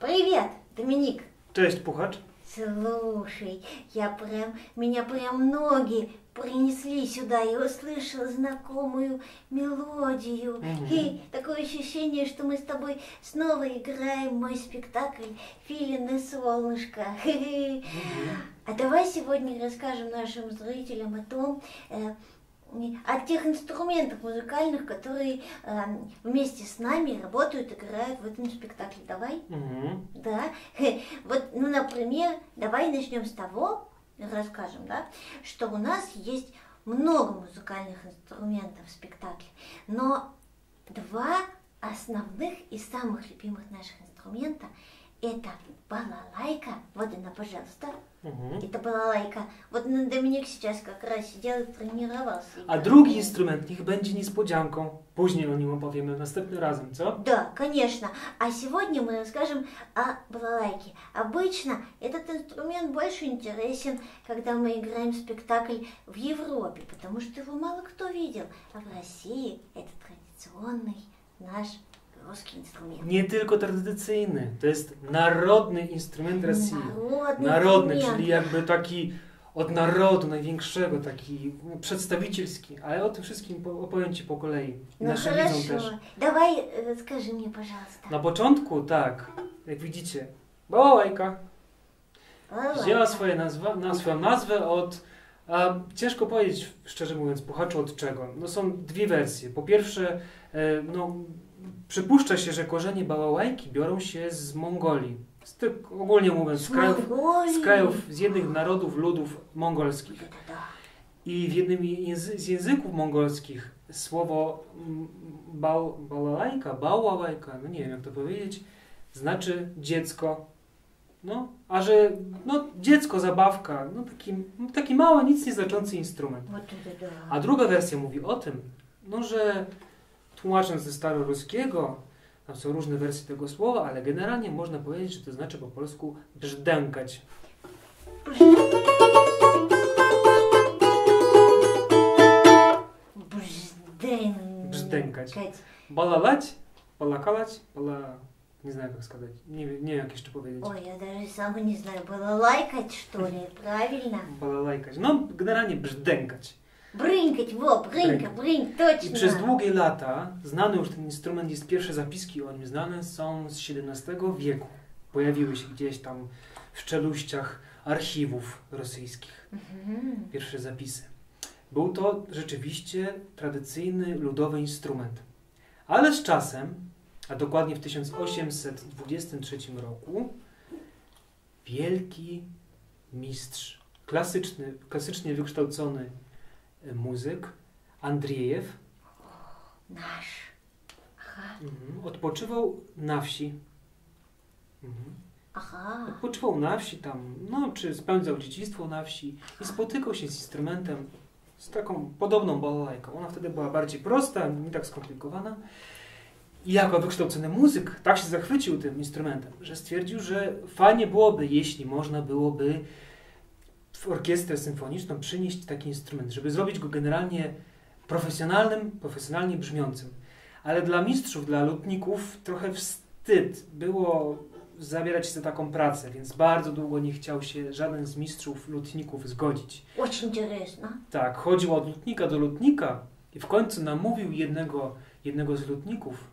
Привет, Доминик. Cześć, puchacz. Слушай, я прям, меня прям ноги принесли сюда. Я услышала знакомую мелодию. Мгм. И такое ощущение, что мы с тобой снова играем мой спектакль «Филин и солнышко». А давай сегодня расскажем нашим зрителям о том, э, о тех инструментах музыкальных, которые э, вместе с нами работают, играют в этом спектакле. Давай? Угу. Да. Вот, ну, например, давай начнем с того, расскажем, да, что у нас есть много музыкальных инструментов в спектакле, но два основных и самых любимых наших инструмента это балалайка, вот она, пожалуйста, Угу. это балалайка. Вот ну, Доминик сейчас как раз сидел и тренировался. A drugi instrument niech będzie niespodzianką. Później o nim opowiemy następnym razem, co? Да, конечно. А сегодня мы расскажем о балалайке. Обычно этот инструмент больше интересен, когда мы играем спектакль в Европе, потому что его мало кто видел. А в России это традиционный наш русский инструмент. Nie tylko tradycyjny, to jest narodny instrument Rosji. Народный Narodny, инструмент. czyli jakby taki od narodu największego, taki no, przedstawicielski, ale o tym wszystkim po- opowiem Ci po kolei. I Ну Naszym widzom хорошо. też. Давай э, скажи мне, пожалуйста. Na początku, tak, jak widzicie, bałałajka Балалайка. wzięła swoje nazwa, na swoją nazwę od, a ciężko powiedzieć, szczerze mówiąc, puchaczu od czego. No są dwie wersje. Po pierwsze, e, no, przypuszcza się, że korzenie bałałajki biorą się z Mongolii. Z tych, ogólnie mówiąc, z krajów, z krajów, z jednych narodów, ludów mongolskich. I w jednym języ z języków mongolskich słowo mm, bał, balalajka, bałałajka, no nie wiem jak to powiedzieć, znaczy dziecko. No, a że no, dziecko, zabawka, no taki, no, taki mały, nic nieznaczący instrument. A druga wersja mówi o tym, no, że tłumacząc ze staroruskiego, tam są różne wersje tego słowa, ale generalnie można powiedzieć, że to znaczy po polsku brzdękać. Бжден. Brzdękać. Balalać, balakalać, bala... Nie znam jak сказать. Nie, wiem- nie wiem jak jeszcze powiedzieć. Ой, я даже сама не знаю, было лайкать, что ли, правильно? Balalajkać. No, generalnie brzdękać. Брынкать, во, брынка, брынь, I точно. przez długie lata znany już ten instrument, jest pierwsze zapiski o nim znane są z XVII wieku. Pojawiły się gdzieś tam w czeluściach archiwów rosyjskich. Мгм. Pierwsze zapisy. Był to rzeczywiście tradycyjny ludowy instrument. Ale z czasem, a dokładnie w 1823 roku, wielki mistrz, klasyczny, klasycznie wykształcony e, muzyk, Andriejew. Nasz. Aha. Mhm. Odpoczywał na wsi. Mhm. Aha. Odpoczywał na wsi tam, no czy spędzał dzieciństwo na wsi i spotykał się z instrumentem, z taką podobną balalajką. Ona wtedy była bardziej prosta, nie tak skomplikowana. I jako wykształcony muzyk tak się zachwycił tym instrumentem, że stwierdził, że fajnie byłoby, jeśli można byłoby w orkiestrę symfoniczną przynieść taki instrument, żeby zrobić go generalnie profesjonalnym, profesjonalnie brzmiącym. Ale dla mistrzów, dla lutników trochę wstyd było zabierać się za taką pracę, więc bardzo długo nie chciał się żaden z mistrzów lutników zgodzić. Очень интересно. Tak, chodził od lutnika do lutnika i w końcu namówił jednego, jednego z lutników,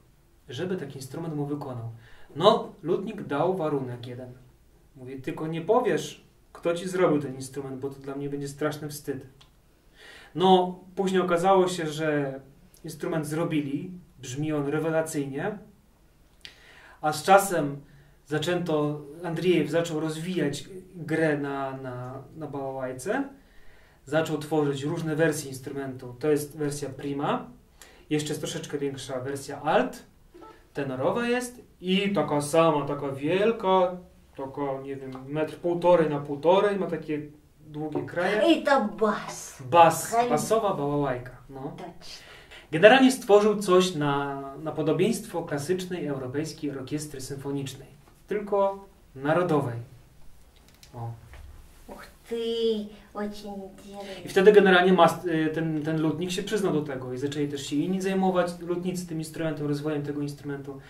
żeby taki instrument mu wykonał. No, lutnik dał warunek jeden. Mówi, tylko nie powiesz, kto ci zrobił ten instrument, bo to dla mnie będzie straszny wstyd. No, później okazało się, że instrument zrobili, brzmi on rewelacyjnie, a z czasem zaczęto, Andriejew zaczął rozwijać grę na, na, na bałałajce, zaczął tworzyć różne wersje instrumentu. To jest wersja prima, jeszcze jest troszeczkę większa wersja alt, tenorowa jest i taka sama, taka wielka, taka, nie wiem, metr półtorej na półtorej, ma takie długie kraje. Это бас. Bas, Правильно. basowa bałałajka. No. Точно. Generalnie stworzył coś na, na podobieństwo klasycznej europejskiej orkiestry symfonicznej, tylko narodowej. O. Ты очень I интересный. wtedy generalnie mas- y, ten, ten lutnik się przyznał do tego i zaczęli też się inni zajmować, lutnicy, tym instrumentem, rozwojem tego instrumentu.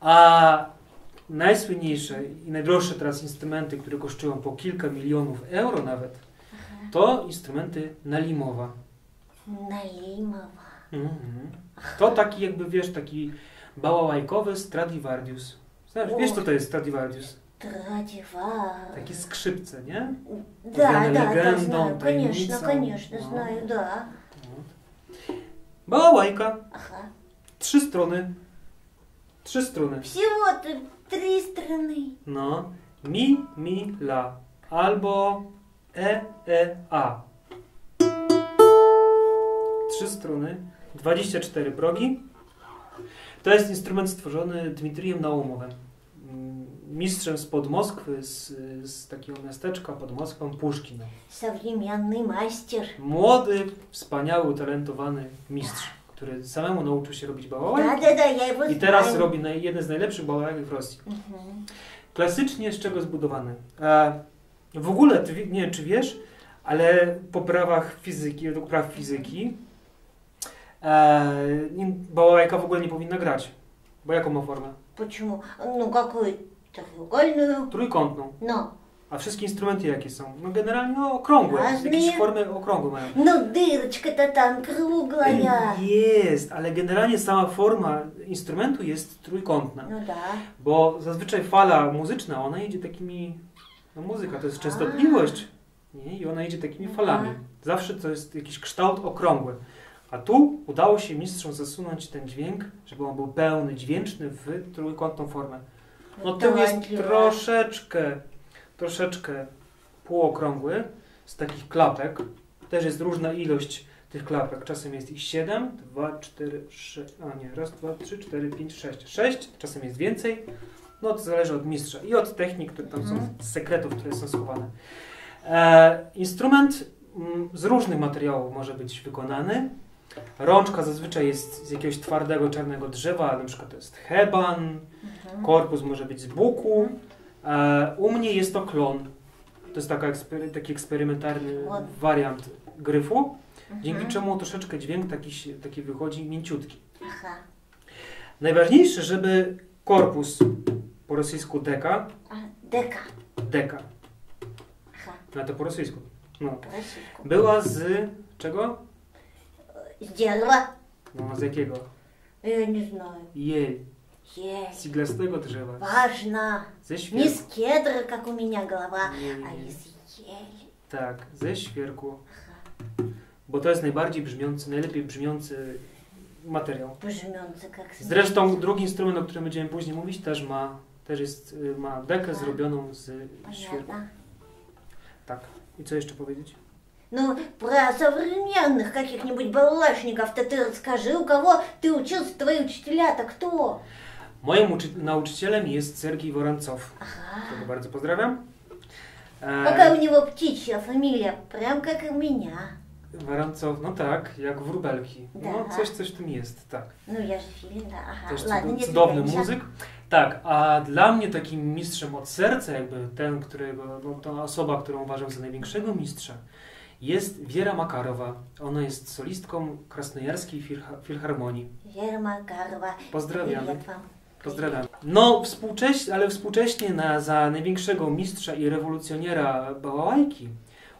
A najsłynniejsze i najdroższe teraz instrumenty, które kosztują po kilka milionów euro nawet, Ага. to instrumenty Nalimowa. Налимова. Mhm. To taki jakby, wiesz, taki bałałajkowy Stradivarius. Znasz, wiesz co to jest Stradivarius? Традивар. Takie skrzypce, nie? Да, Узнаем да, да, легенду, знаю, конечно, таинницам. конечно, Ну. знаю, да. Bałałajka, Ага. trzy strony. Trzy struny. Всего-то три страны. No, mi, mi, la. Albo e, e, a. Trzy struny, 24 progi. To jest instrument stworzony Dmitrijem Naumowem. mm, Mistrzem spod Moskwy, z, z takiego miasteczka pod Moskwą, Puszkina. Современный мастер. Młody, wspaniały, utalentowany mistrz, który samemu nauczył się robić bałałajki. Да-да-да, я его I teraz знаю. robi naj, jeden z najlepszych bałałajek w Rosji. Мгм. Klasycznie z czego zbudowany? E, w ogóle, ty, wie- nie wiem czy wiesz, ale po prawach fizyki, według praw fizyki, e, nie- bałałajka w ogóle nie powinna grać. Bo jaką ma formę? Почему? Ну, какую? Треугольную. Trójkątną. Но. A wszystkie instrumenty jakie są? No generalnie no, okrągłe, Ważne? jakieś formy okrągłe mają. No dyrczka ta tam kruglая. Jest, ale generalnie sama forma instrumentu jest trójkątna. No da. Bo zazwyczaj fala muzyczna, ona idzie takimi... No muzyka to jest częstotliwość, nie? I ona idzie takimi no tak. falami. Zawsze to jest jakiś kształt okrągły. A tu udało się mistrzom zasunąć ten dźwięk, żeby on był pełny, dźwięczny w trójkątną formę. No tył jest troszeczkę troszeczkę półokrągły, z takich klapek. Też jest różna ilość tych klapek. Czasem jest ich 7, 2, 4, 6, a nie, raz, 2, 3, 4, 5, 6, 6, czasem jest więcej. No to zależy od mistrza i od technik, które tam są, mhm. z sekretów, które są schowane. E, instrument mm, z różnych materiałów może być wykonany. Rączka zazwyczaj jest z jakiegoś twardego, czarnego drzewa, na przykład to jest heban, mhm. korpus może być z buku, E, u mnie jest to klon. To jest taka, taki eksperymentalny wariant gryfu, mhm. dzięki czemu troszeczkę dźwięk taki, taki wychodzi mięciutki. Aha. Najważniejsze, żeby korpus po rosyjsku deka. Deka. Deka. Aha. Ale to po rosyjsku. No. Była z czego? Z dzieła. No, z jakiego? Ja nie znam. Jel. Есть. z iglastego drzewa, Важно. ze Не с кедра, как у меня голова, Nie, nie, а из ели. Tak, ze świerku, Ага. bo to jest najbardziej brzmiący, najlepiej brzmiący materiał. Пожмется, как Zresztą drugi instrument, o którym będziemy później mówić, też ma, też jest, y, ma dekę zrobioną z świerku. Понятно. Tak. I co jeszcze powiedzieć? Ну, про современных каких-нибудь балалашников-то ты расскажи, у кого ты учился, твои учителя-то кто? Moim uczy- nauczycielem jest Sergij Worancow, Ага. którego bardzo pozdrawiam. Какая E, у него птичья фамилия, прям как у меня. Worancow, no tak, jak wróbelki. No Da. coś, coś w tym jest, tak. Ну, я же филин, да, ага. Też Ладно, cud- не cudowny отвлекаемся. muzyk. Tak, a dla mnie takim mistrzem od serca, jakby ten, którego, no, ta osoba, którą uważam za największego mistrza, jest Wiera Makarowa. Ona jest solistką Krasnojarskiej Filha- Filharmonii. Вера Макарова. Pozdrawiamy. Привет вам. Pozdrawiam. No, współcześnie, ale współcześnie na, za największego mistrza i rewolucjoniera bałałajki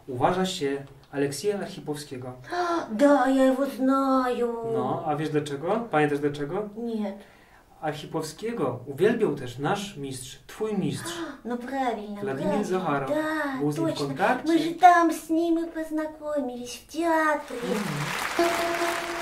uważa się Aleksieja Archipowskiego. Да, я его знаю. No, a wiesz dlaczego? Pamiętasz dlaczego? Нет, Archipowskiego uwielbiał też nasz mistrz, twój mistrz. ну правильно, Владимир правильно. Захаров. Да, Был с ним в точно. контакте. Мы же там с ним и познакомились в театре. Mhm.